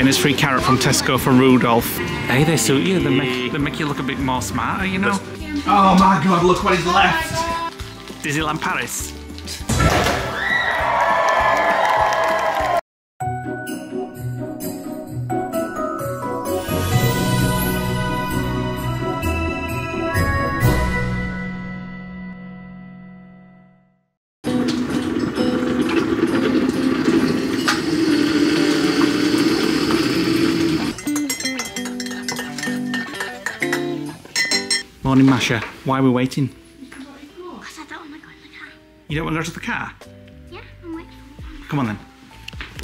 Getting his free carrot from Tesco for Rudolph. Hey, they suit you. They make, they make you look a bit more smarter, you know? Oh my god, look what he's left. Disneyland Paris. Morning, Masha. Why are we waiting? Because I don't want to go in the car. You don't want to go to the car? Yeah, I'm waiting. Come on then.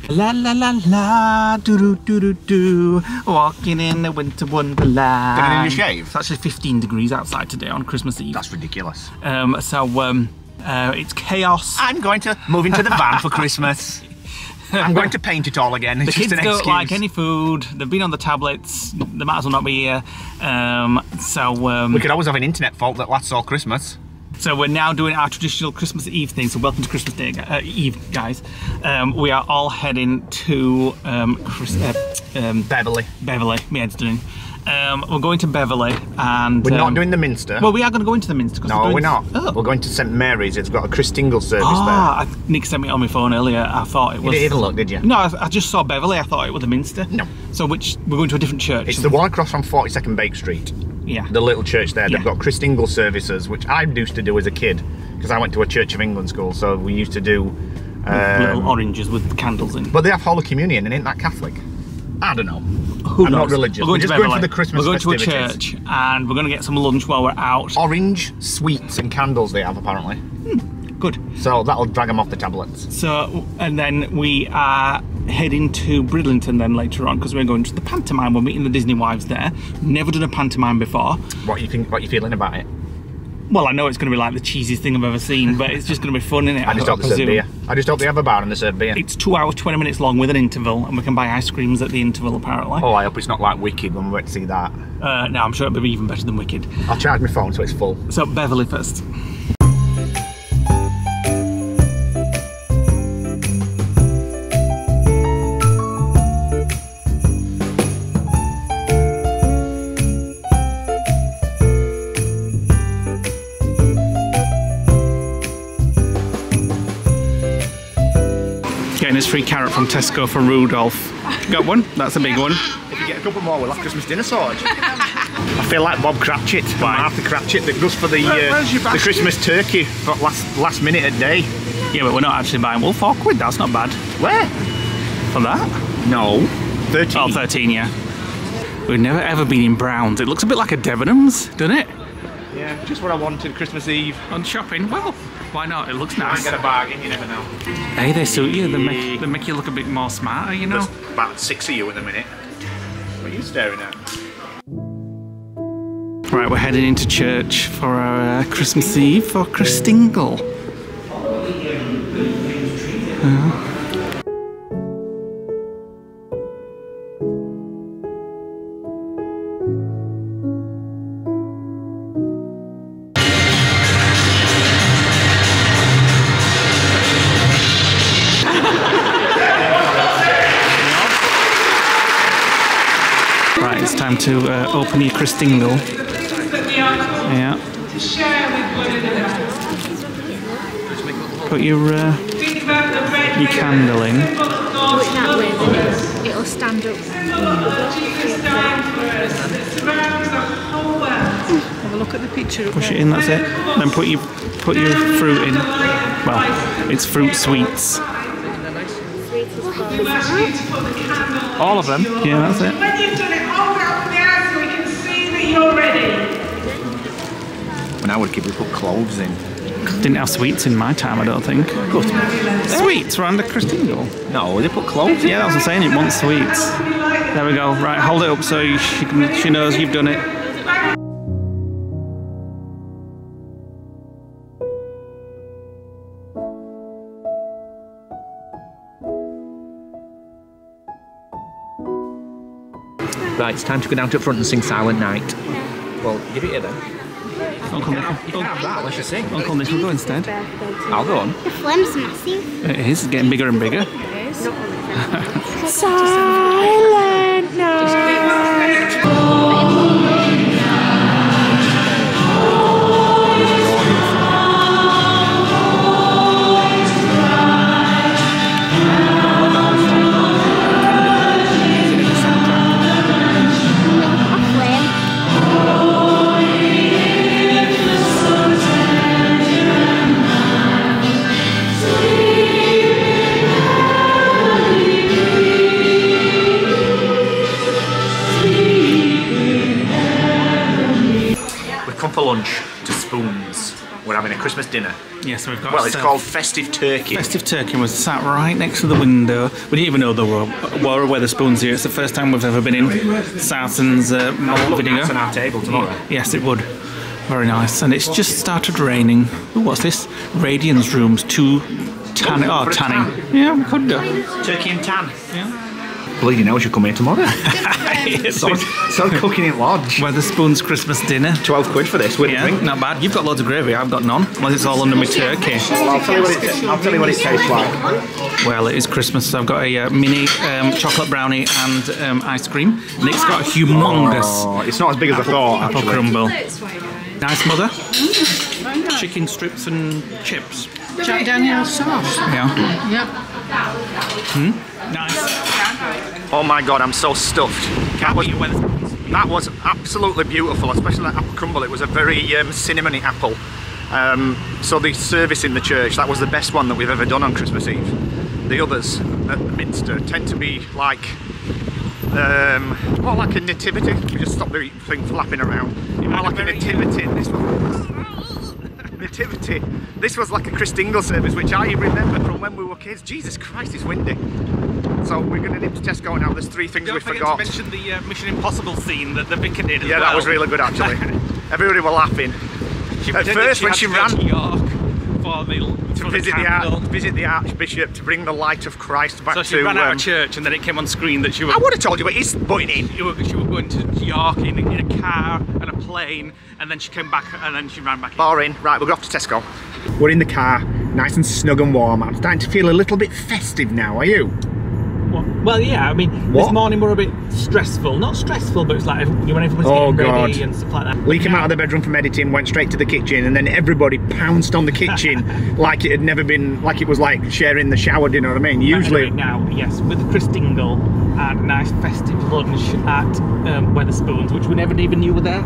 La la la la, do do do do do, walking in the winter wonderland. Did you need shave? It's actually 15 degrees outside today on Christmas Eve. That's ridiculous. Um, so um, uh, it's chaos. I'm going to move into the van for Christmas. I'm going to paint it all again. It's The just kids an don't excuse. like any food. They've been on the tablets. They might as well not be here. Um, so um, We could always have an internet fault that lasts all Christmas. So we're now doing our traditional Christmas Eve thing. So welcome to Christmas Day, uh, Eve, guys. Um, we are all heading to um, Chris, uh, um, Beverley. Beverley. My head's doing. Um, we're going to Beverley, and We're not um, doing the Minster. Well, we are going to go into the Minster. no, we're not. Oh. We're going to St Mary's. It's got a Christingle service Ah, I, Nick sent me on my phone earlier. I thought it was. You didn't even look, did you? No, I, I just saw Beverley. I thought it was the Minster. No. So which we're going to a different church. It's the one across from 42nd Bake Street. yeah. The little church there. They've Yeah. got Christingle services, which I used to do as a kid because I went to a Church of England school. So we used to do. little Um, oranges with candles in. but they have Holy Communion, and ain't that Catholic? I don't know. Who I'm not religious. We're We're going to just going for the Christmas We're going to a church, and we're going to get some lunch while we're out. Orange sweets and candles they have apparently. Hmm, good. So that'll drag them off the tablets. So, and then we are heading to Bridlington then later on because we're going to the pantomime. We're meeting the Disney wives there. Never done a pantomime before. What you think? What you feeling about it? Well, I know it's going to be like the cheesiest thing I've ever seen, but it's just going to be fun, isn't it? I just hope they serve beer. I just hope they have a bar in the serve beer. It's two hours, 20 minutes long with an interval, and we can buy ice creams at the interval apparently. Oh, I hope it's not like Wicked when we went to see that. Uh, no, I'm sure it'll be even better than Wicked. I'll charge my phone so it's full. So, Beverley first. Getting free carrot from Tesco for Rudolph. Got one? That's a big one. If you get a couple more, we'll have Christmas dinner sorted. I feel like Bob Cratchit from Why? Arthur Cratchit that goes for the uh, where's the? Christmas turkey for last last minute a day. Yeah, but we're not actually buying Wolf four quid. That's not bad Where? for that. No, thirteen. Oh, 13, yeah. We've never ever been in Browns. It looks a bit like a Debenhams, doesn't it? Yeah, just what I wanted Christmas Eve. On shopping, well, why not? It looks nice. Might nice. get a bargain, you never know. Hey, they suit you. They make, they make you look a bit more smarter, you know? There's about six of you in a minute. What are you staring at? Right, we're heading into church for our uh, Christmas Eve for Christingle. Right, time to uh, open your Christingle. Yeah. Put your uh, your candle in. Put that with it'll stand up. Have a look at the picture. Push it in. That's it. Then put your put your fruit in. Well, it's fruit sweets. All of them. Yeah, that's it. When you've done it, hold out there so we can see that you're ready. When I would keep we put cloves in. Didn't have sweets in my time, I don't think. Sweets around the Christingle. No, they put cloves in. Yeah, that's what I'm saying. It wants sweets. There we go. Right, hold it up so she can, she knows you've done it. Right, it's time to go down to the front and sing Silent Night. Well, give it here then. Uncle Nick, You can have that unless you sing. Uncle Nick will go instead. I'll go on. The flame's massive. It is getting bigger and bigger. Silent lunch having a Christmas dinner. Yeah, so we've got Well, it's called Festive Turkey. Festive Turkey was sat right next to the window. We didn't even know there were, were Wetherspoons here. It's the first time we've ever been in Southlands uh, malt vinegar. that's on our table tomorrow. Yes, it would. Very nice. And it's just started raining. Ooh, what's this? Radiance rooms, two tanning. Oh, a tanning. Yeah, we could do. Turkey and tan. Yeah. Well, you know, we should come here tomorrow. It's so, so cooking in lodge. Wetherspoons Christmas dinner. 12 quid for this with a Yeah, drink. not bad. You've got loads of gravy. I've got none. Unless it's all under my turkey. Well, I'll tell you what it, I'll tell you what it tastes like. Well, it is Christmas, so I've got a uh, mini um, chocolate brownie and um, ice cream. Nick's got a humongous Oh, it's not as big as I thought. apple actually. crumble. Nice, mother. Chicken strips and chips. Jack Daniel's sauce. Yeah. Yep. Nice. Oh my god, I'm so stuffed. That was, Can't beat that was absolutely beautiful, especially that apple crumble. It was a very um, cinnamony apple. Um, so the service in the church, that was the best one that we've ever done on Christmas Eve. The others at the Minster tend to be like, um, more like a nativity. We just stop the thing flapping around. More like a nativity. in This one, nativity. This was like a Christingle service, which I remember from when we were kids. Jesus Christ, it's windy. So we're going to nip to Tesco now. There's three things Don't we forget forgot. to mention the uh, Mission Impossible scene that the vicar did Yeah, well. that was really good actually. Everybody were laughing. She At first, when had she ran the to visit the, the, visit the Archbishop to bring the light of Christ back So she to. ran out um, of church, and then it came on screen that she was. I would have told you, but it's putting in. You were, she was going to York in, in a car plane, and then she came back and then she ran back in. Boring. Right, we'll go off to Tesco. We're in the car, nice and snug and warm. I'm starting to feel a little bit festive now. Are you? Well, yeah, I mean, What? this morning we're a bit stressful. Not stressful, but it's like every- when everyone's Oh, getting ready and stuff like that. Leigh came out of the bedroom from editing, went straight to the kitchen, and then everybody pounced on the kitchen like it had never been, like it was like sharing the shower. Do you know what I mean? But Usually, anyway, now, yes, with Christingle and a nice festive lunch at um, Wetherspoons, which we never even knew were there.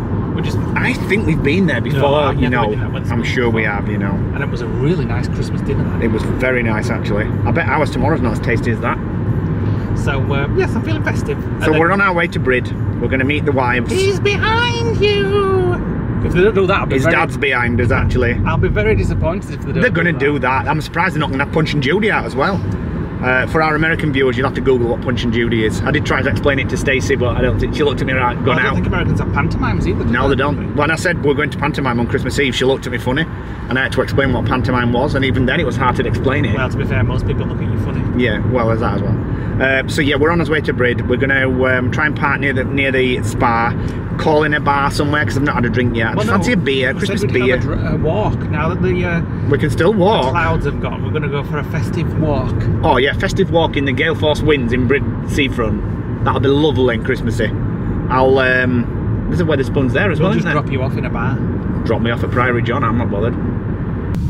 I think we've been there before. I've you know, been at Wetherspoons I'm sure we have. You know, and it was a really nice Christmas dinner. That. it was very nice actually. I bet ours tomorrow's not as tasty as that. So uh, yes, I'm feeling festive. So we're on our way to Brid. We're going to meet the wives. He's behind you. If they don't do that, His very, dad's behind us actually. I'll be very disappointed if they don't. They're going to do that. I'm surprised they're not going to have Punch and Judy out as well. Uh, for our American viewers, you'll have to Google what Punch and Judy is. I did try to explain it to Stacey, but I don't think she looked at me right, Well, gone I don't out. think Americans have pantomimes either. No, they don't. When I said we're going to pantomime on Christmas Eve, she looked at me funny, and I had to explain what pantomime was, and even then it was hard to explain it. Well, to be fair, most people look at you funny. Yeah, well, there's that as well. Uh, so yeah, we're on our way to Brid. We're going to um, try and park near the near the spa, call in a bar somewhere because I've not had a drink yet. Well, no, Fancy a beer, Christmas beer. A, walk. Now that the, uh, We can still the walk. clouds have gone, we're going to go for a festive walk. Oh yeah, festive walk in the gale force winds in Brid seafront. That'll be lovely and Christmassy. I'll um, there's a Wetherspoons there as We'll well, just drop you off in a bar. drop me off at Priory John, I'm not bothered.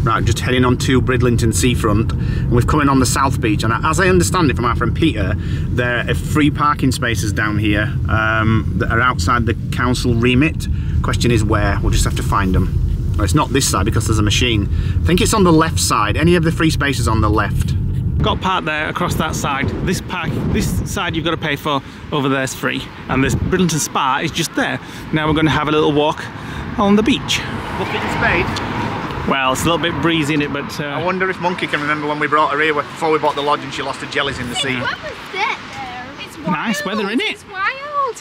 Right, just heading on to Bridlington Seafront. And we've come in on the South Beach, and as I understand it from our friend Peter, there are free parking spaces down here um, that are outside the council remit. Question is where? We'll just have to find them. Well, it's not this side because there's a machine. I think it's on the left side. Any of the free spaces on the left. Got parked there across that side. This park, this side you've got to pay for. Over there's free, and this Bridlington Spa is just there. Now we're going to have a little walk on the beach. Bucket and spade. Well, it's a little bit breezy in it, but I uh, wonder if Monkey can remember when we brought her here before we bought the lodge and she lost her jellies in the sea. What was that there? It's wild. Nice weather, isn't it? It's wild.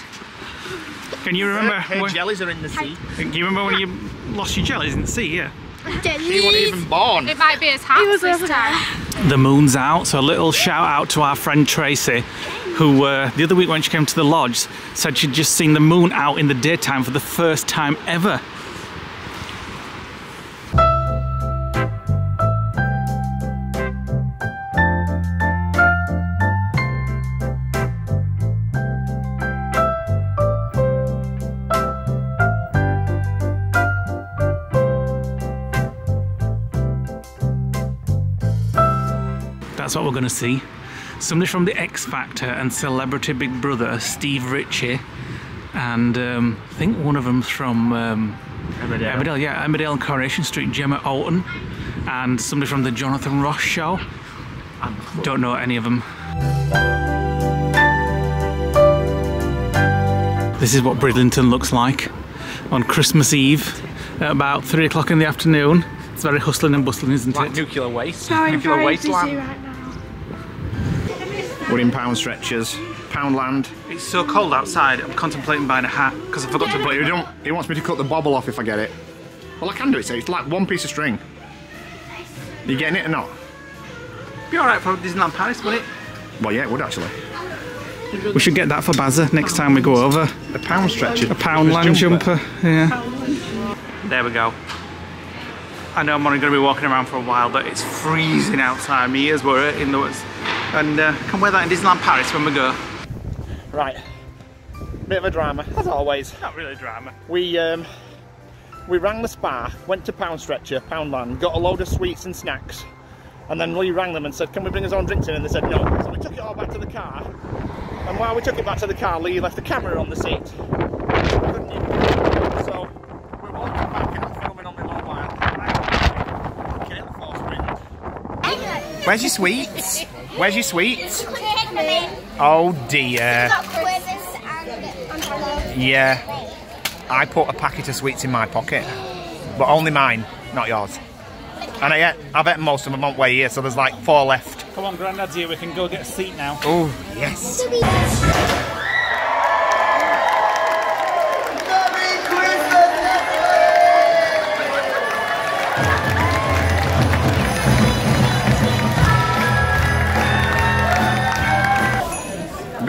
can you remember? Her when- jellies are in the sea. Can you remember when you lost your jellies in the sea? Yeah. She wasn't even born. It might be his hat this time. The moon's out, so a little shout out to our friend Tracy, who uh, the other week when she came to the lodge said she'd just seen the moon out in the daytime for the first time ever. We're going to see. Somebody from the X Factor and Celebrity Big Brother, Stevi Ritchie, and um, I think one of them's from um, Emmerdale. Emmerdale, yeah, Emmerdale and Coronation Street, Gemma Oaten, and somebody from the Jonathan Ross show. I Don't know any of them. This is what Bridlington looks like on Christmas Eve. at about three o'clock in the afternoon. It's very hustling and bustling, isn't Like it? nuclear waste. Sorry, I'm nuclear very busy wasteland. Right now. We're in pound stretchers, Poundland. It's so cold outside. I'm contemplating buying a hat because I forgot to But buy he don't. He wants me to cut the bobble off if I get it. Well, I can do it. So it's like one piece of string. Are You getting it or not? Be all right for Disneyland Paris, wouldn't it? Well, yeah, it would actually. We should get that for Bazza next time we go over. A pound stretcher. A pound Poundland jumper. Yeah. There we go. I know I'm only going to be walking around for a while, but it's freezing outside. My ears were in the woods. And uh, can wear that in Disneyland Paris when we go. Right. Bit of a drama, as always. Not really drama. We um, we rang the spa, went to Poundstretcher, Poundland, got a load of sweets and snacks, and then Leigh rang them and said, "Can we bring us own drinks in?" And they said no. So we took it all back to the car. And while we took it back to the car, Leigh left the camera on the seat. So we're walking back and I'm filming on my mobile. Gale force wind. Where's your sweets? Where's your sweets? Oh dear. Yeah. I put a packet of sweets in my pocket, but only mine, not yours. And I ate, I've eaten most of them on way here, so there's like four left. Come on, Grandad's here. We can go get a seat now. Oh, yes.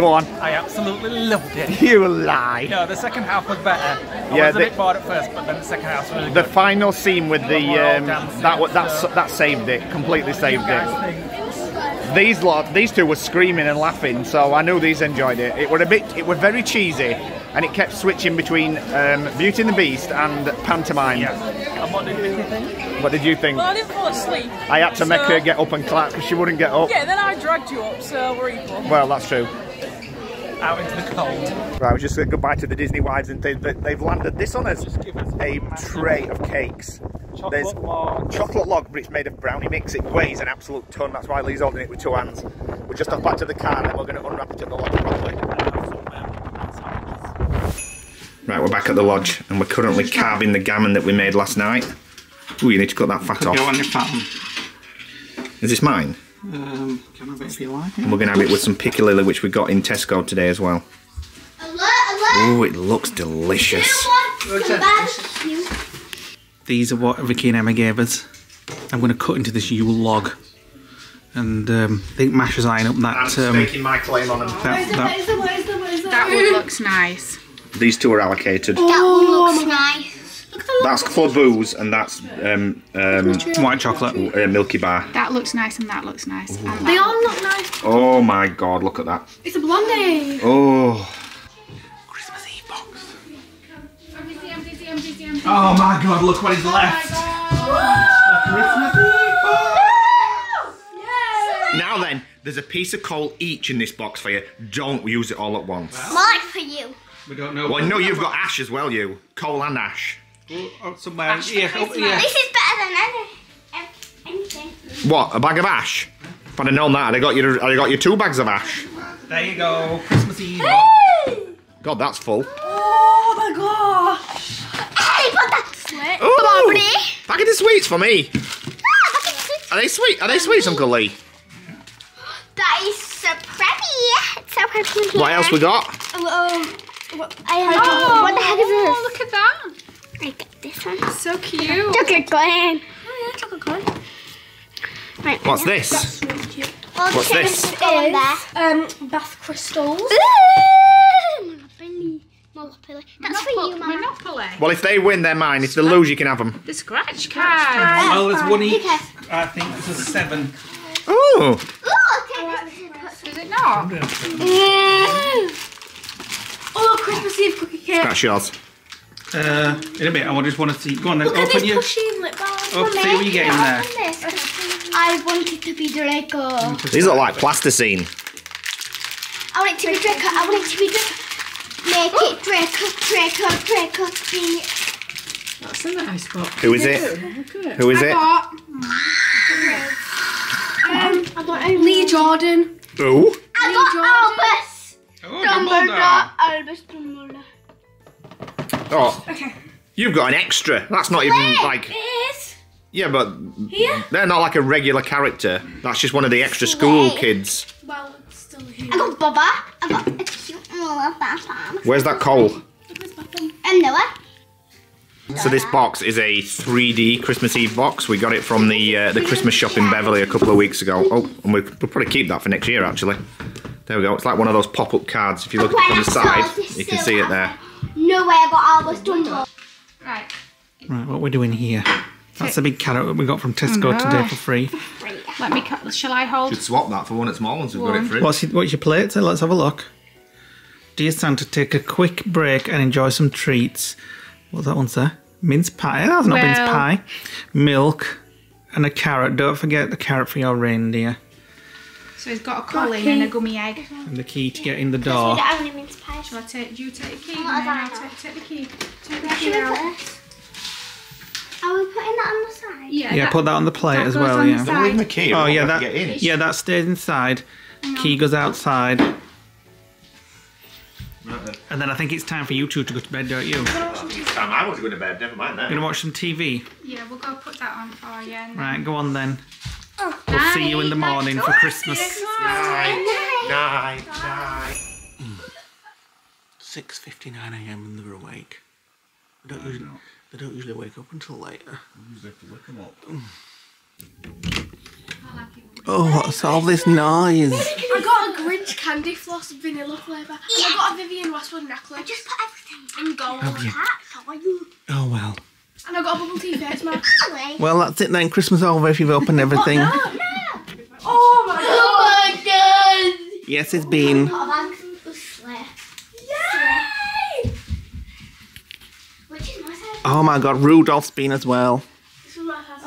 Go on. I absolutely loved it. You lie. No, the second half was better. I Yeah, was a the- bit bored at first, but then the second half was really The good. final scene with the We're um, dancing, that wa- that's so- that saved it completely saved it. think- These lot, these two were screaming and laughing, so I knew these enjoyed it. It were a bit, it were very cheesy, and it kept switching between um, Beauty and the Beast and pantomime. Yeah. And what did you think? What did you think? Well, I didn't fall asleep. I had to make her get up and clap because she wouldn't get up. Yeah, then I dragged you up, so we're equal. Well, that's true. Out into the cold. Right, we just said goodbye to the Disney wives, and they, they, they've landed this on us a tray of cakes. There's Chocolate log. chocolate log, but it's made of brownie mix. It weighs an absolute ton. That's why Leigh's holding it with two hands. We're just off back to the car, and we're going to unwrap it at the lodge properly. Right, we're back at the lodge, and we're currently carving the gammon that we made last night. Oh, you need to cut that fat Go off. on your phone. Is this mine? Um, can I have it if you like? And we're going to have it with some piccalilli, which we got in Tesco today as well. Alert, alert! Ooh, it looks delicious. These are what Vicky and Emma gave us. I'm going to cut into this Yule log. And um, I think Mash is eyeing up that, um, my claim on them. that, that That one looks nice. These two are allocated. That one looks nice. That's for booze, and that's um, um, white chocolate. uh, Milkybar. That looks nice and that looks nice. And They all look nice. Oh my god, look at that. It's a blondie. Oh, Christmas Eve box. Oh my god, look what he's left. now then, there's a piece of coal each in this box for you. Don't use it all at once. Mine for you. We don't know. Well, no, you've got ash as well, you. Coal and ash. Oh, somewhere. Yeah, oh, yeah. This is better than anything. What, a bag of ash? If I'd have known that, I'd have got you, I'd have got you two bags of ash. There you go. Christmas Eve box. God, that's full. Oh my gosh. Hey, put that slit. Ooh. Come on, buddy. Packet of sweets for me. Ah, look at this. Are they sweet? Are they sweets, Uncle Leigh? That is so pretty. It's so pretty. What else we got? Um, what, I have oh, what the heck is this? Oh, look at that. I got this one. So cute. Chocolate coin. Oh yeah, chocolate coin. Right. What's this? Well, What's this? Is, um, bath crystals. Monopoly. Monopoly. That's for you, Mama. Monopoly. Well, if they win, they're mine. If they lose, you can have them. The scratch card. Well, there's one each. Okay. I think there's a seven. Ooh. Ooh, okay. Is it not? Mm. Oh, Christmas Eve cookie cake. That's yours. Uh, in a bit, I just want to see. Go on then, Look open this you. lip balm. Oh, see what you get in there. I want it to be Draco. These look like plasticine. I want it to be Draco. I want it to be Draco. Make it Draco, Draco, Draco. Be That's a nice box. Who is it? Who is it? Um, I got Lee Jordan. Who? I got Albus. Oh, Dumbledore. Albus Dumbledore. Oh. Okay. You've got an extra. That's not even like. Is Yeah, but here. they're not like a regular character. That's just one of the extra school kids. Well, it's still here. I got Bubba. I got a cute little Baba. Where's that coal? And Noah. So this box is a 3D Christmas Eve box. We got it from the uh, the Christmas shop in Beverley a couple of weeks ago. Oh, and we'll, we'll probably keep that for next year actually. There we go. It's like one of those pop-up cards. If you look from the side, you can see it there. No way I got Albus Dumbledore. Right. Right, what we're doing here. That's a big carrot that we got from Tesco today for free. Let me. cut- Shall I hold? Should swap that for one at small ones. We've got it free. What's your, what's your plate? So let's have a look. Dear Santa, take a quick break and enjoy some treats. What's that one say? Mince pie. That's not mince pie. Milk and a carrot. Don't forget the carrot for your reindeer. So he's got a collie and a gummy egg. And the key to get in the We door. don't have any mince pies. Shall I take? Do you take the key? And then I I'll got? take, take the key. Take the key out. Are we putting that on the side? Yeah. Yeah, that- put that on the plate as well, on the yeah. side. the key. Oh yeah, that yeah, that stays inside. Key goes outside. And then I think it's time for you two to go to bed, don't you? Um, I want to go to bed. Never mind that. Gonna watch some TV. Yeah, we'll go put that on for you. and Right, go on then. We'll see you in the morning for Christmas. Night, night. night. 6.59 a.m. and they're awake. They don't, usually, they don't usually wake up until later. Oh, what's all this noise? I got a Grinch candy floss vanilla flavour. And I got a Vivienne Westwood necklace. I just put everything And gold. Have you? How are you? Oh well. And I got a bubble tea face mask. Well, that's it then. Christmas over if you've opened everything. No. Oh my god. Oh my god. Yes, it's been. Oh, got a bag of slip. Yay! Which is my side. Oh my god, Rudolph's been as well. This is my house.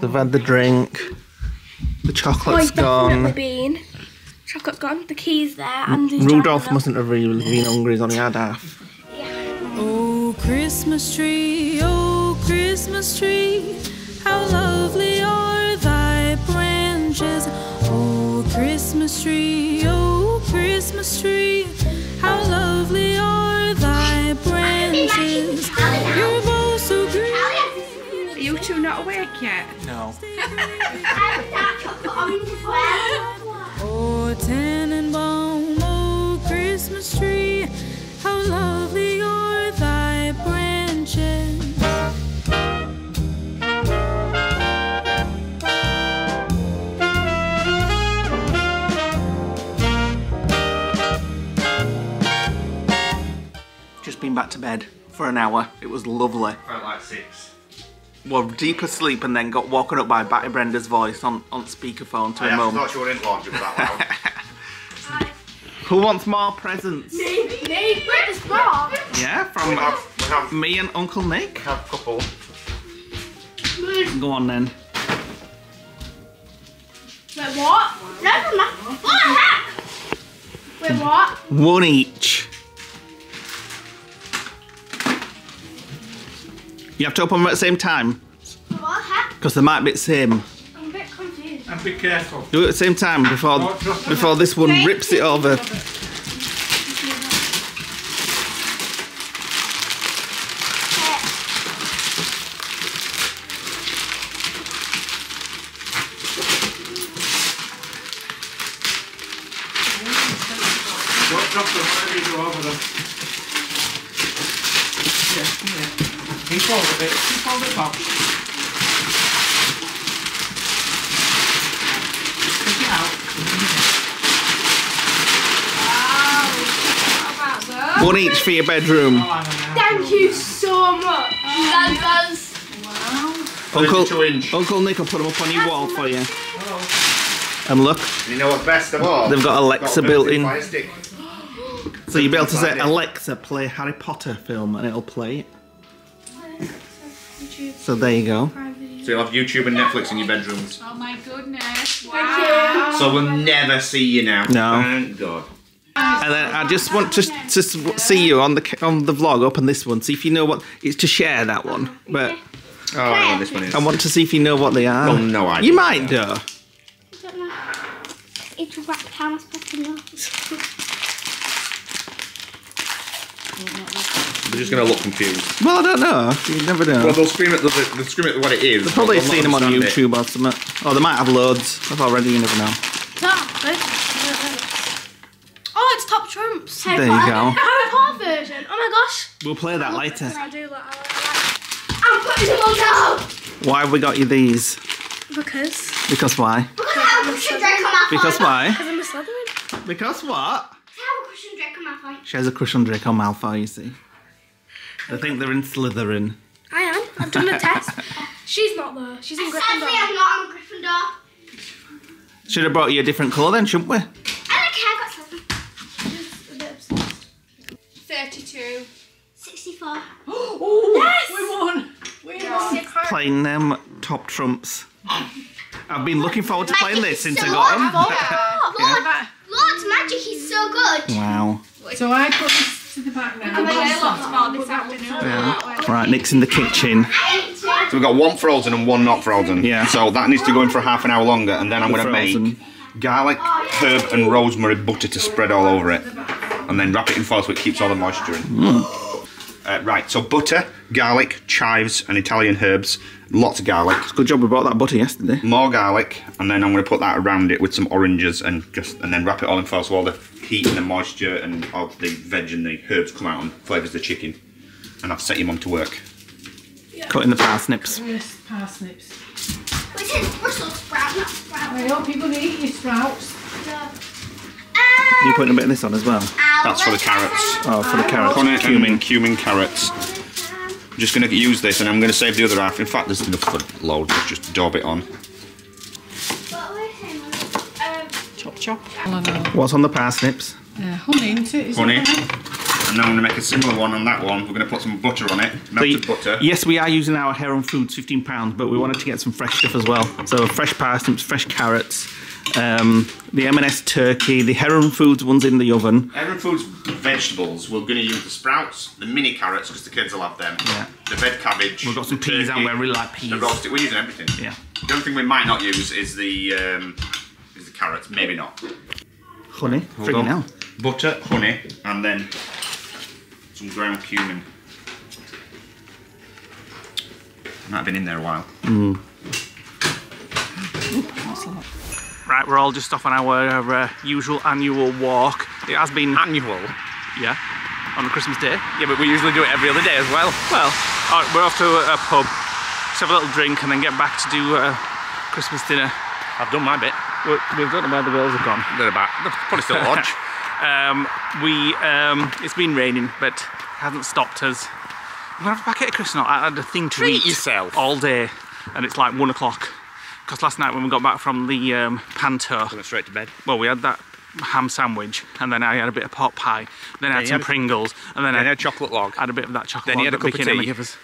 They've had the drink. The chocolate's gone. been. Chocolate gone. The keys there. And Rudolph mustn't have really been hungry, he's only had half. Oh, Oh, Christmas tree, oh, Christmas tree, how lovely are thy branches. Oh, Christmas tree, oh, Christmas tree, how lovely are thy branches. You're both so green. Are you two not awake yet? No. Oh, Tannenbaum, oh, Christmas tree, how lovely Just been back to bed for an hour. It was lovely. Felt like six. Well, deep asleep and then got woken up by Batty Brenda's voice on, on speakerphone to I her mum. thought you were in laundry with that loud. Who wants more presents? Nate, Nate, where is Rob? Yeah, we from have, we have, me and Uncle Nick. have a couple. Go on then. Wait, what? No, no, no. What the heck? Wait, what? One each. You have to open them at the same time What the because they might be the same. I'm a bit confused. And be careful. Do it at the same time before before this one rips it over. Don't drop them whenever you go over them. Yeah, yeah. Keep hold of it. Keep hold of it, Bob. Take it out. How about those? One each for your bedroom. Thank you so much. Santa's. Uncle, two inch. Uncle Nick will put them up on your wall for you. And look, You know what's best of all? They've got Alexa built in. So you'll be able to say, Alexa, play Harry Potter film, and it'll play it. So there you go. So you'll have YouTube and Netflix in your bedrooms. Oh my goodness. Wow. So we'll never see you now. No. Thank God. And then I just want to, to see you on the on the vlog, open this one, see if you know what it's to share that one. But Oh, I know what this one is. I want to see if you know what they are. Well, no idea. You might do. I don't know. It's wrapped how am I supposed to know? But just going to look confused. Well, I don't know. You never know. Well, they'll scream at the, they'll scream at what it is. They've probably seen them on YouTube it. YouTube or something. Or they might have loads. I've already, you never know. Oh, it's Top Trumps. There you go. Harry Potter version. Oh my gosh. We'll play that later. I do like, I like that. I'm putting them on now. Why have we got you these? Because. Because why? Because I have a crush on Draco Malfoy. Because why? Because I'm a Slytherin. Because what? I have a crush on Draco Malfoy. She has a crush on Draco Malfoy, you see. I think they're in Slytherin. I am. I've done the test. She's not though. She's in Sadly, Gryffindor. I'm not. I'm Gryffindor. Should have brought you a different colour then, shouldn't we? Playing them top trumps. I've been looking forward to playing this since I got them. Lord, Lord's magic, he's so good. Wow. So I put this to the back now. I'm going to lots more this afternoon. Yeah. Right, Nick's in the kitchen. So we've got one frozen and one not frozen. Yeah. So that needs to go in for half an hour longer, and then I'm going to Frozen. make garlic, herb, and rosemary butter to spread all over it, and then wrap it in foil so it keeps all the moisture in. Mm. Uh, right. So butter, garlic, chives, and Italian herbs. Lots of garlic. Good job we bought that butter yesterday. More garlic, and then I'm going to put that around it with some oranges and just and then wrap it all in foil so all the heat and the moisture and all the veg and the herbs come out and flavours the chicken. And I've set him on to work. Cutting the parsnips. Yes, parsnips. It says Brussels sprout, not sprout. I hope you're going to eat your sprouts. Um, You putting a bit of this on as well? That's for the carrots. Oh, for the carrots. Cumin, Cumin. cumin, cumin, carrots. I'm just going to use this and I'm going to save the other half. In fact, there's enough for loads. Let's just daub it on. What were you saying, Mum? Chop, chop. What's on the parsnips? Uh, honey, isn't it? Is Honey. it honey? And then I'm going to make a similar one on that one. We're going to put some butter on it, melted butter. Yes, we are using our Heron Foods £15, but we wanted to get some fresh stuff as well. So fresh parsnips, fresh carrots, um, the M&S turkey, the Heron Foods ones in the oven. Heron Foods vegetables, we're going to use the sprouts, the mini carrots, because the kids will have them. Yeah. The red cabbage. We've got some peas, turkey, haven't we? Really like peas. The roasted. We're using everything. Yeah. The only thing we might not use is the um, is the carrots. Maybe not. Honey, Hold friggin' on. hell. Butter, honey, and then some ground cumin. Might have been in there a while. Right, we're all just off on our uh, usual annual walk. It has been, Annual. yeah, on Christmas Day. Yeah, but we usually do it every other day as well. Well, all right, we're off to a, a pub, just have a little drink, and then get back to do uh, Christmas dinner. I've done my bit. We- We've don't know where the girls have gone. They're about. They're probably still lodge. Um, we um, it's been raining, but hasn't stopped us. We're gonna have to back at Christmas. I had a thing to Treat eat yourself. all day, and it's like one o'clock. Because last night when we got back from the um, panto, Went straight to bed. well, we had that ham sandwich, and then I had a bit of pot pie, then I had some had- Pringles, and then Then I had a chocolate log. had a bit of that chocolate. Then you had a cup of and tea. give us,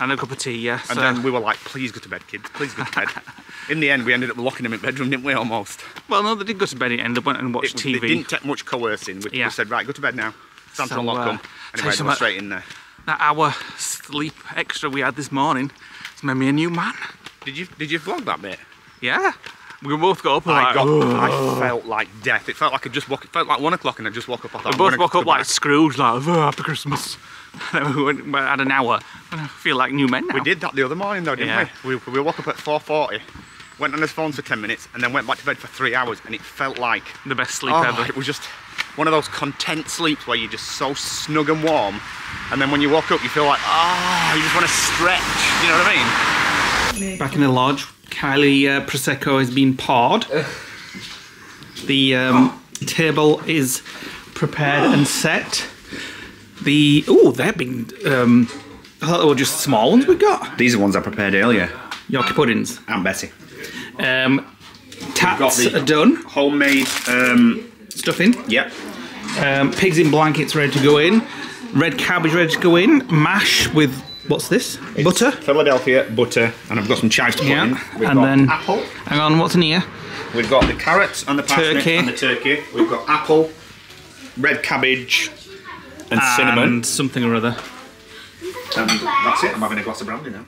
and a cup of tea. Yeah. And so, then we were like, please go to bed, kids. Please go to bed. in the end, we ended up locking them in the bedroom, didn't we, almost? well, no, they did go to bed. Ended up went and watched It, TV. it didn't take much coercing. We, Yeah. we said, right, go to bed now. Santa So, will not uh, come. Anyway, they went straight in there. That hour sleep extra we had this morning, it's made me a new man. Did you did you vlog that bit? Yeah. We both got up and I like, got, "Ugh." I felt like death. It felt like I just woke. It felt like one o'clock, and I just woke up. I thought, We I'm both woke up like back. Scrooge, like, oh, happy Christmas. And then we went, we had an hour. And I feel like new men now. We did that the other morning, though, didn't Yeah. we? we? We woke up at 4:40, went on his phone for 10 minutes, and then went back to bed for three hours, and it felt like The best sleep oh, ever. It was just one of those content sleeps where you're just so snug and warm, and then when you woke up, you feel like ah, you just want to stretch. You know what I mean? Back in the lodge, Kylie uh, Prosecco has been poured. The um, table is prepared and set. The oh, they've been. Um, I thought they were just small ones we got. These are ones I prepared earlier. Yorkie puddings. Aunt Bessie. Um, tats are done. Homemade. Um, Stuffing. yep. Um, pigs in blankets ready to go in. Red cabbage ready to go in. Mash with what's this? Butter. Philadelphia butter, and I've got some chives to put Yeah, in. We've and got then- apple. Hang on, what's in here? We've got the carrots and the parsnip Turkey. and the turkey. We've got apple, red cabbage, and cinnamon. And something or other. And that's it. I'm having a glass of brandy now.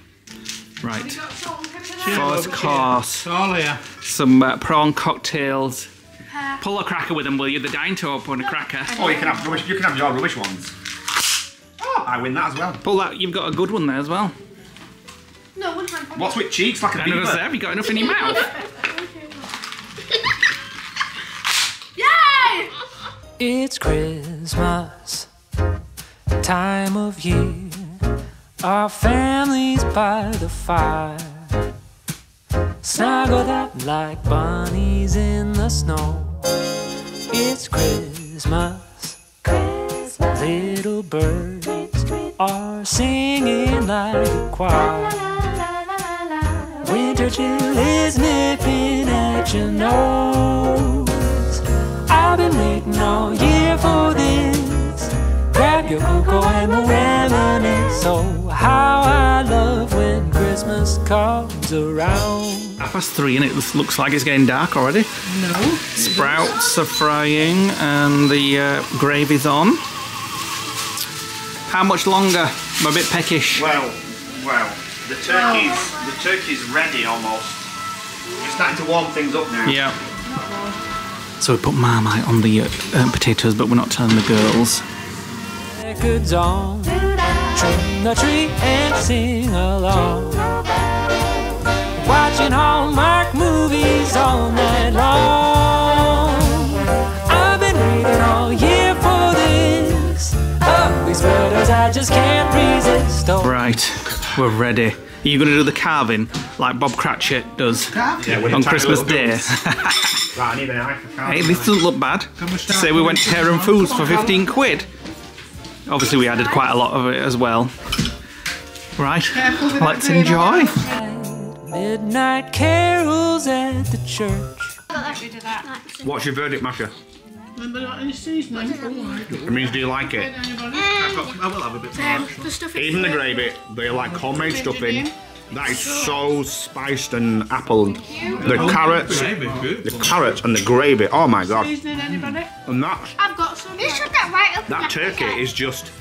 Right. Fourth course. All here. Some uh, prawn cocktails. Pull a cracker with them, will you? The Dainto up on a cracker. Oh, you can have rubbish. You can have your rubbish ones. Oh, I win that as well. Pull that. You've got a good one there as well. No, one hand. What's with cheeks like a And I was beaver? there. Have you got enough in your mouth? Yay! It's Christmas, time of year. Our family's by the fire, snuggled up like bunnies in the snow. It's Christmas, little birds are singing like a choir. Winter chill is nipping at your nose. I've been waiting all year for this. Grab your cocoa and we'll reminisce. Oh, how I love when Christmas comes around. Half past three, and it looks like it's getting dark already. No. Sprouts are frying, and the uh, gravy's on. How much longer? I'm a bit peckish. Well, well, the turkey's the turkey's ready almost. We're starting to warm things up now. Yeah. So we put Marmite on the uh, uh, potatoes, but we're not telling the girls. Records on, trim the tree and sing along. Watching Hallmark movies all night long. I just can't resist. Oh, Right, we're ready. Are you going to do the carving like Bob Cratchit does Yeah, on Christmas Day? right, I need an hey, this doesn't look bad. Say we went to Heron Foods for 15 quid. Obviously, we added quite a lot of it as well. Right, let's enjoy. Midnight carols at the church. What's your verdict, Masha? Remember that in the seasoning? Oh, I don't. It means do you like it? Anybody? I will have a bit um, more. The stuff Even the gravy, they like homemade stuffing. That is so spiced and apple. Oh, the carrots, the carrots and the gravy. Oh my god! Seasoning, anybody? And that I've got some. You should get right up. that turkey is just.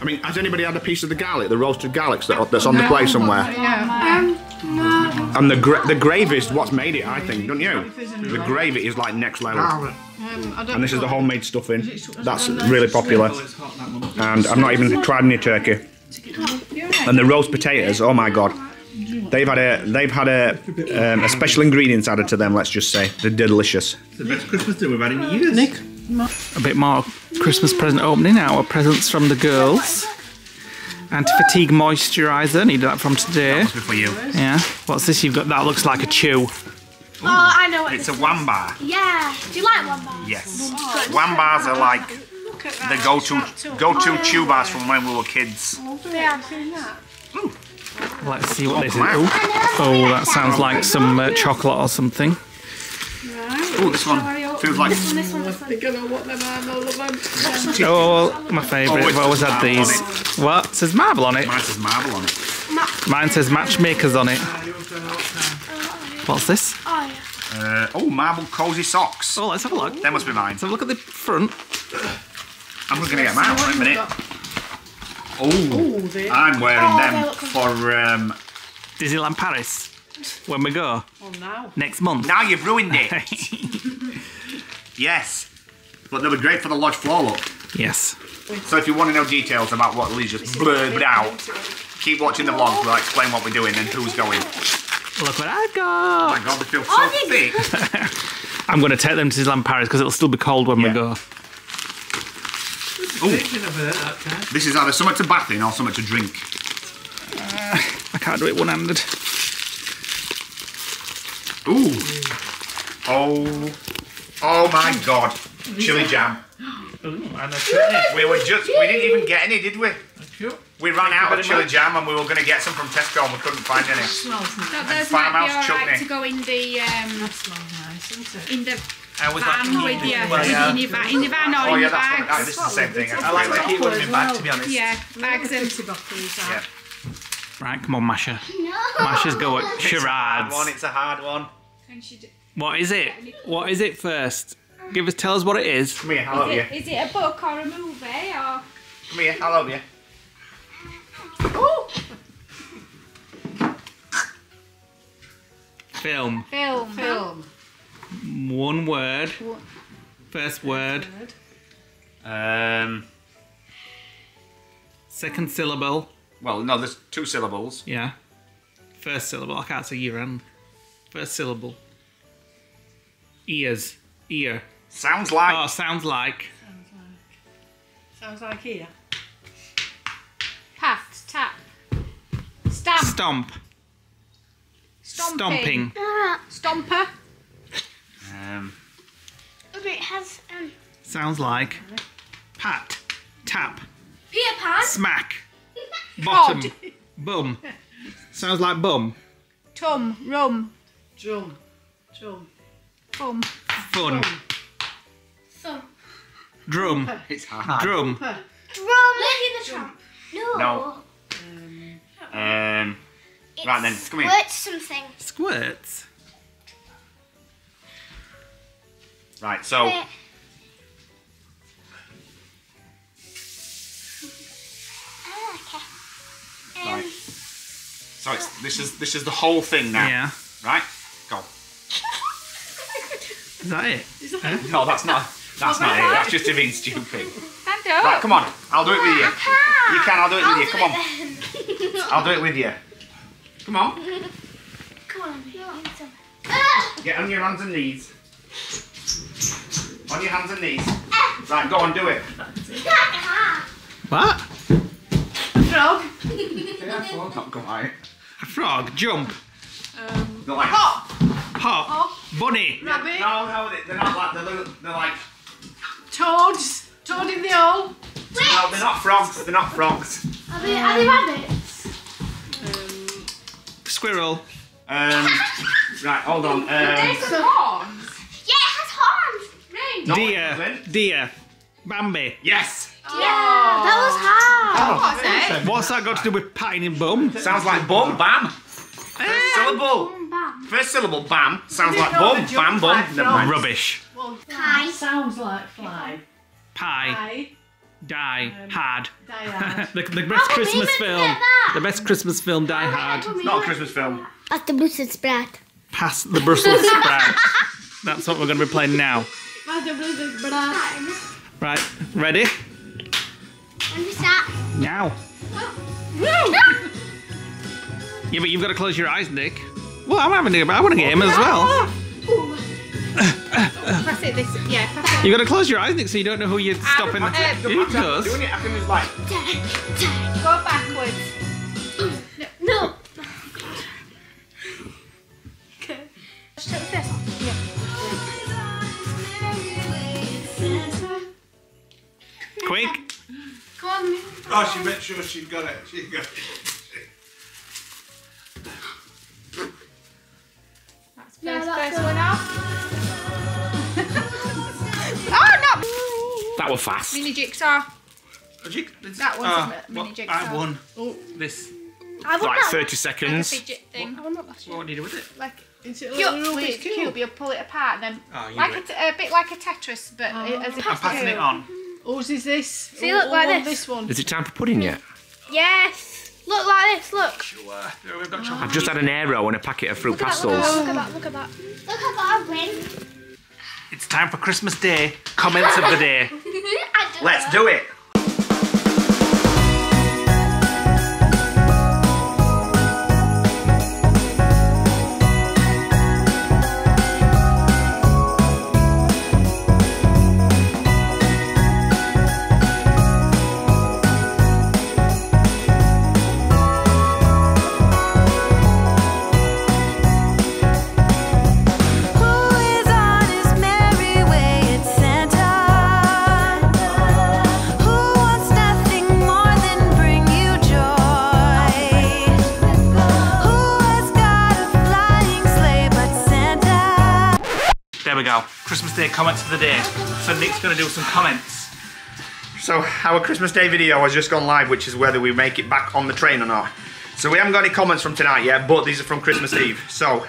I mean, has anybody had a piece of the garlic, the roasted garlic that, that's on the plate somewhere? Yeah. Oh, um, and the gra- the gravy is what's made it, I think, don't you? The gravy is like next level. Um, And this is the know. homemade stuffing. That's really popular. And I've not even tried any turkey. And the roast potatoes, oh my god. They've had a they've had a um, a special ingredients added to them. Let's just say they're delicious. the best Christmas dinner we've had in years. Nick, a bit more Christmas present opening. Our presents from the girls. Anti-fatigue moisturiser. Needed that from today. For you, Yeah. What's this you've got? That looks like a chew. Oh, I know what it's a this wamba. Yeah. Do you like Wham bar? Yes, Wham bars are like the go-to go-to chew bars from when we were kids. Yeah. See that. Let's see what this is. Oh, oh that sounds like some uh, chocolate or something. Oh, this one feels like This one, this one. Think I know what them are, all of them. Oh, my favourite. Oh, I've always had these. What? It says marble on it. mine says marble on it. Mine says matchmakers on it. What's this? Oh, yeah. Uh, oh, marble cozy socks. Oh, let's have a look. They must be mine. Let's have a look at the front. I'm just gonna get them out in a minute. Oh, they- I'm wearing Oh, them for. Um, Disneyland Paris. When we go Oh, now. next month. now you've ruined it. yes, but they'll be great for the lodge floor look. yes. So if you want to know details about what Leigh's just blurred out, keep watching the vlog. We'll explain what we're doing and who's going. Look what I've Oh got. my god, they feel so Oh, thick. I'm going to take them to Disneyland Paris because it'll still be cold when we Yeah. go. This is either something to bath in or something to drink. Uh, I can't do it one-handed. Ooh. Oh. Oh my god. Chili jam. We were just. We didn't even get any, did we? We ran out of chili jam and we were going to get some from Tesco and we couldn't find any. So those farmhouse might be alright chutney. to go in the um, in the I was van with you, Well, yeah. in your van, in the van or Oh in yeah, your that's what, ah, this is the same thing. I like to keep one in my bag, to be honest. Yeah, bags and Yeah. Right, come on, Masha. No. Masha's go at charades. One, it's a hard one. and she d- What is it? What is it first? Give us, tell us what it is. Come here, I love Is you. it, is it a book or a movie or? Come here, I love you. Film. Film. Film. One word. First word. Um, Second syllable. Well, no, there's two syllables. Yeah. First syllable. I can't say year end. First syllable. Ears. Ear. Sounds like. Oh, sounds like. Sounds like here. Pat, tap. Stamp. Stomp. Stomping. Stomping. Stomper. Um, but it has um. Sounds like. Pat. Tap. Peter Pan. Smack. Bottom. Cod. Bum. Sounds like bum. Tum. Rum. Drum. Drum. Bum. Fun. Thumb. Drum. it's hard. Drum. Drum. Lady the Tramp. No. No. Um, It's Right then, come here. squirt something. Squirts. right, so Wait. Ah, okay. Um, Right. so it's this is this is the whole thing now. Yeah. Right? Go. Is that it? Is it? No, that's not that's not it. That's just him being stupid. Stand up. Right, come on. I'll do it with you. You can, I'll do it I'll with you. Come on. I'll do it with you. Come on. Come on. you. Ah! Get on your hands and knees. On your hands and knees. Right, go on, do it. Ah! What? Frog. Not quite. A frog. Jump. They're like, Hop. Bunny. Rabbit. no, no, they- they're not like, they're, they're like, Toads. Toad in the hole. no, they're not frogs, they're not frogs. Are they, are they rabbits? Squirrel. Um, right, hold on. Um, Some horns. Yeah, it has horns. Rain. not Deer. Clint. Deer. Bambi. Yes. Yeah, that was hard. What's it? What's that got to do with patting in bum? Sounds like bum, bam. First syllable. Bam. First syllable, bam. Sounds like No, bum, the jump bam, bum. like Never mind. Rubbish. Well, Pie. sounds like fly. Pie. Pie. Die. Um, hard. Die hard. The, the best Oh, Christmas film. The best Christmas film, Die oh, Hard. It's not a Christmas film. That's the Brussels spread. Pass the Brussels sprouts. That's what we're going to be playing now. Pass Right, ready? When we start. Now. Yeah, but you've got to close your eyes, Nick. Well, I'm having to, I want a game as well. Oh, Press it this. Yeah, press it. You've got to close your eyes, Nick, so you don't know who you're stopping. uh, Who does? Doing it, I can just like. Go backwards. No. Quick. Come on. Oh, she made sure she got it. She got it. That's No, first, that's first one off. That was fast. Mini jigsaw. That one's Ah, a mini what- jigsaw. I won. Oh, This. I want Like that. 30 Like a seconds. fidget thing. What do you do with it? Like Is it cube, like a Rubik's it's cube. Cube? You pull it apart, and then Oh, you like do a, it. t- a bit like a Tetris, but as if I'm it's passing it cube. on. Whose is this? See, look who like won this. this one. Is it time for pudding yet? Yes. Look like this. Look. We've got chocolate. I've just had an Aero and a packet of fruit Look at that. Pastilles. Look at that. Look at that. Look at that. I win. It's time for Christmas Day. Comments of the day. Let's do it. Christmas Day comments of the day. So Nick's going to do some comments. So our Christmas Day video has just gone live, which is whether we make it back on the train or not. So we haven't got any comments from tonight yet, but these are from Christmas Eve. So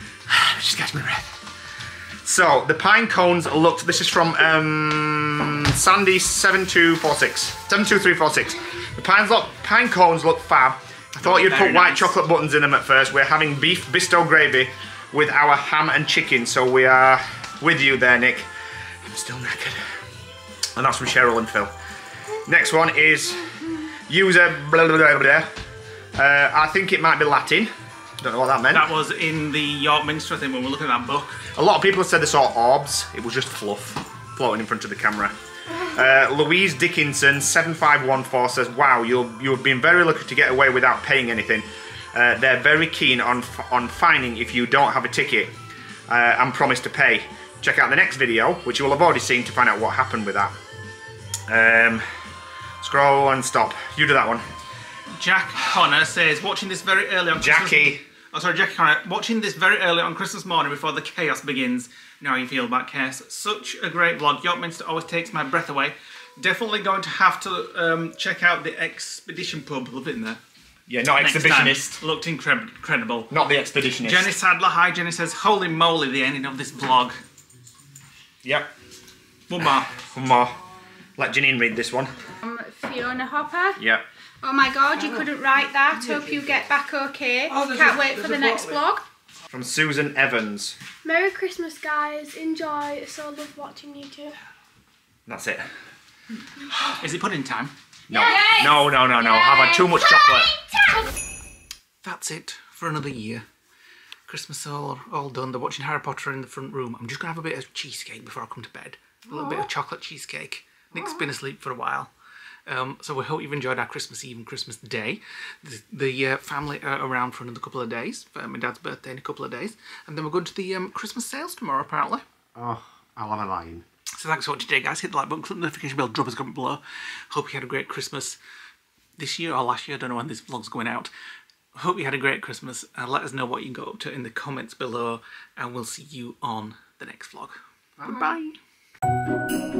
just catch my breath. So the pine cones looked. This is from um, Sandy seven two four six seven two three four six. The pines look pine cones look fab. I thought you'd Very put white nice. chocolate buttons in them at first. We're having beef bisto gravy with our ham and chicken. So we are with you there, Nick. I'm still knackered. And that's from Cheryl and Phil. Next one is User blah blah blah blah. Uh, I think it might be Latin. Don't know what that meant. That was in the York Minster, I think, when we were looking at that book. A lot of people have said they saw orbs. It was just fluff floating in front of the camera. Uh, Louise Dickinson, 7514 says, Wow, you'll, you've been very lucky to get away without paying anything. Uh, they're very keen on, on fining if you don't have a ticket uh, and promise to pay. Check out the next video, which you will have already seen to find out what happened with that. Um, scroll and stop. You do that one. Jack Connor says, watching this very early on Christmas- Jackie. Oh, sorry, Jackie Connor. Watching this very early on Christmas morning before the chaos begins. You know how you feel about chaos. Such a great vlog. York Minster always takes my breath away. Definitely going to have to um, check out the Expedition pub. Love it in there. Yeah, not Next exhibitionist. time. Looked incredible. Not the expeditionist. Jenny Sadler, hi Jenny says, holy moly, the ending of this vlog. Yep. One more. One more. Let Janine read this one. Um, Fiona Hopper. Yep. Oh my god, you couldn't write that. Hope you get back okay. Oh, Can't a- wait for the next bottle. vlog. From Susan Evans. Merry Christmas, guys. Enjoy. So love watching you too. That's it. Is it pudding time? No. No, no, no, no. I've had too much chocolate. That's it for another year. Christmas all all done. They're watching Harry Potter in the front room. I'm just gonna have a bit of cheesecake before I come to bed. A little bit of chocolate cheesecake. Nick's been asleep for a while. Um, so we hope you've enjoyed our Christmas Eve and Christmas Day. The, the uh, family are around for another couple of days. For my dad's birthday in a couple of days. And then we're going to the um, Christmas sales tomorrow, apparently. Oh, I'll have a line. So thanks for watching today, guys. Hit the like button, click the notification bell, drop us a comment below. Hope you had a great Christmas this year or last year. I don't know when this vlog's going out. Hope you had a great Christmas. And let us know what you got up to in the comments below. And we'll see you on the next vlog. Goodbye.